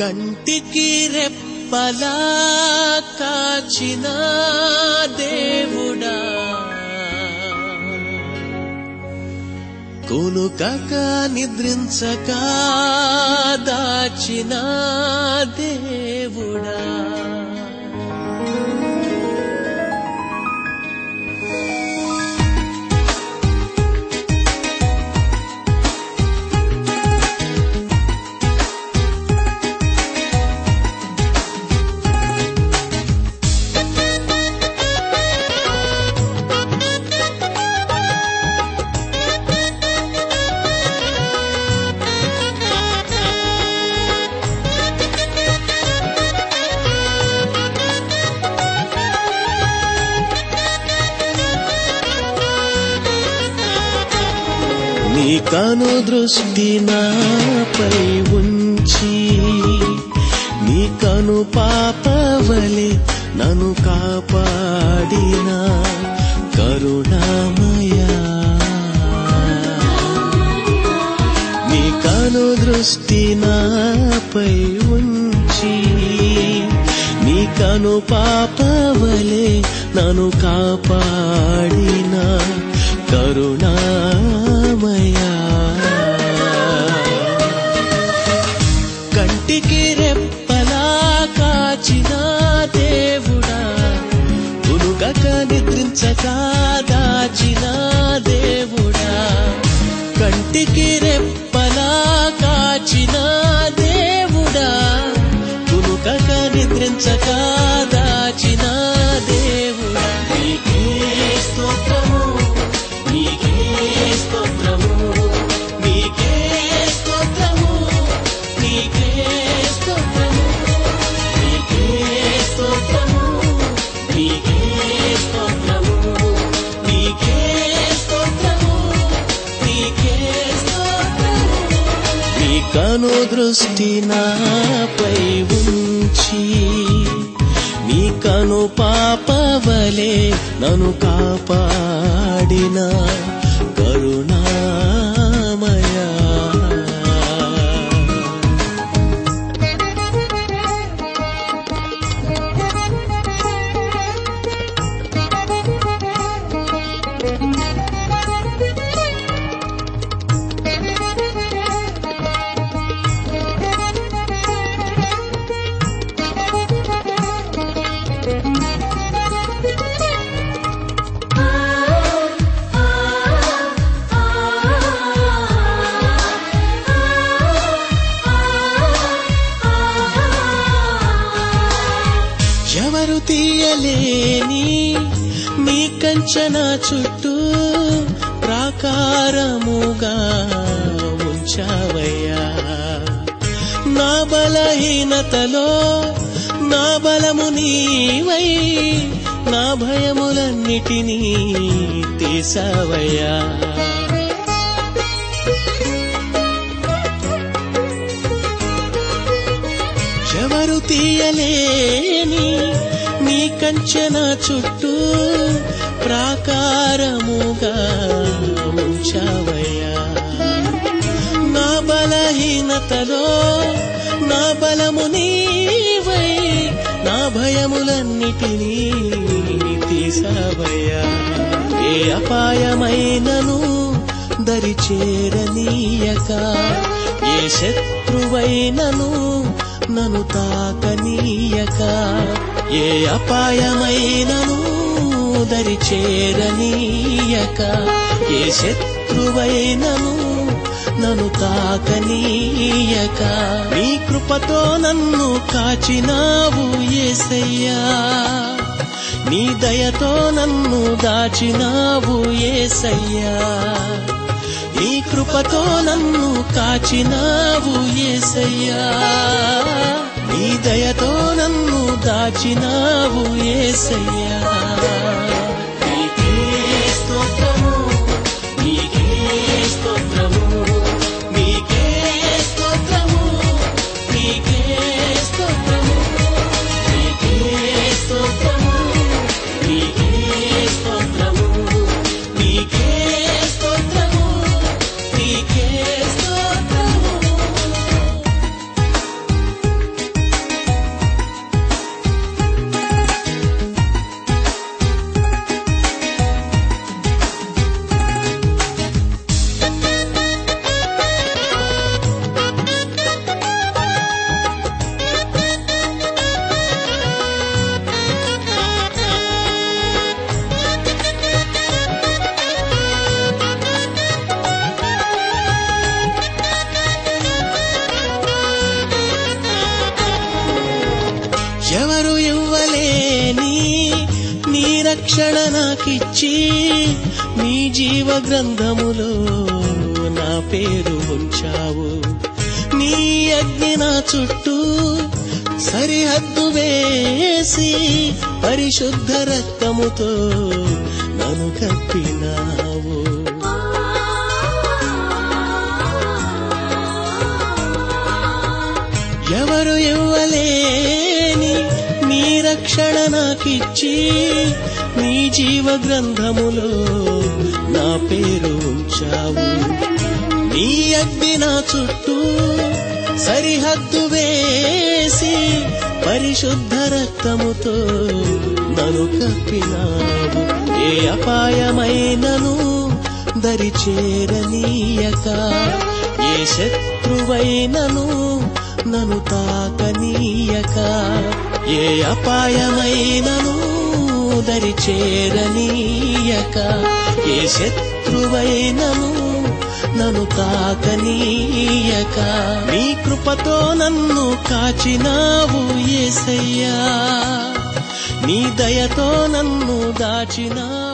కంటికి రెప్పలా కాచిన దేవుడా. కొనుకక నిద్రించక దాచిన దేవుడా. నీ కను దృష్టి నాపై ఉంచి నీ కను పాపవలి నన్ను కాపాడిన కరుణామయ. నీ కను దృష్టి నాపై ఉంచి నీ కను పాపవలే నన్ను కాపాడిన కరుణా దృష్టి నాపై ఉంచి నీ కను పాపవలే నన్ను కాపాడినా. తీయలేని నీ కంచన చుట్టూ ప్రాకారముగా ఉంచావయ్యా. నా బలహీనతలో నా బలము నీవై నా భయములన్నిటినీ తీసావయ్యా. ఎవరు తీయలేని కంచెన చుట్టూ ప్రాకారముగా ఉంచావయ్యా. నా బలహీనతలో నా బలము నీవై నా భయములన్నిటినీ తీసావయ్యా. ఏ అపాయమైనను దరి చేరనీయక ఏ శత్రువైనను నను తాకనీయక. ఏ అపాయమైనను దరి చేరనీయక ఏ శత్రువైనను నన్ను తాకనీయక. నీ కృపతో నన్ను కాచినావు ఏసయ్యా. నీ దయతో నన్ను దాచినావు ఏసయ్యా. నీ కృపతో నన్ను కాచినావు ఏసయ్యా. నీ దయతో కాచినావు ఏసయ్యా. రక్షణ నాకిచ్చి నీ జీవ గ్రంథములో నా పేరు ఉంచావు. నీ అగ్ని నా చుట్టూ సరిహద్దు వేసి పరిశుద్ధ రక్తముతో నన్ను కప్పినావు. ఎవరు ఇవ్వలేని నీ రక్షణ నాకిచ్చి నీ జీవ గ్రంథములో నా పేరు ఉంచావు. నీ అగ్ని నా చుట్టూ సరిహద్దు వేసి పరిశుద్ధ రక్తముతో నను కప్పినావు. ఏ అపాయమైనను దరి చేరనీయక ఏ శత్రువైనను నను తాకనీయక. ఏ అపాయమైనను దరి చేరనీయక ఏ శత్రువైనను నన్ను తాకనీయక. నీ కృపతో నన్ను కాచినావు ఏసయ్యా. నీ దయతో నన్ను దాచినా